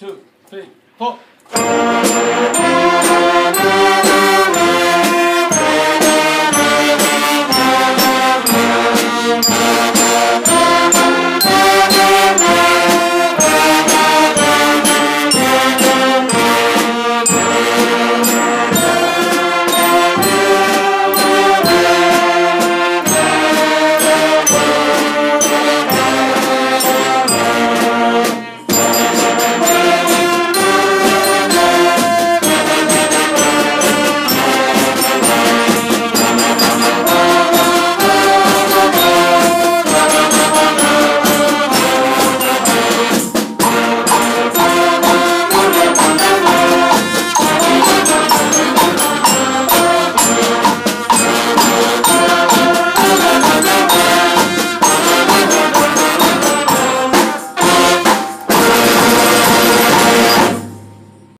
two, three, four.